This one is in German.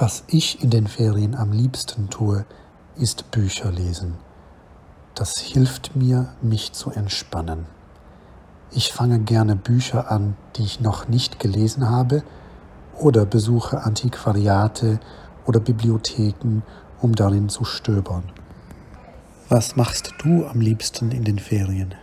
Was ich in den Ferien am liebsten tue, ist Bücher lesen. Das hilft mir, mich zu entspannen. Ich fange gerne Bücher an, die ich noch nicht gelesen habe, oder besuche Antiquariate oder Bibliotheken, um darin zu stöbern. Was machst du am liebsten in den Ferien?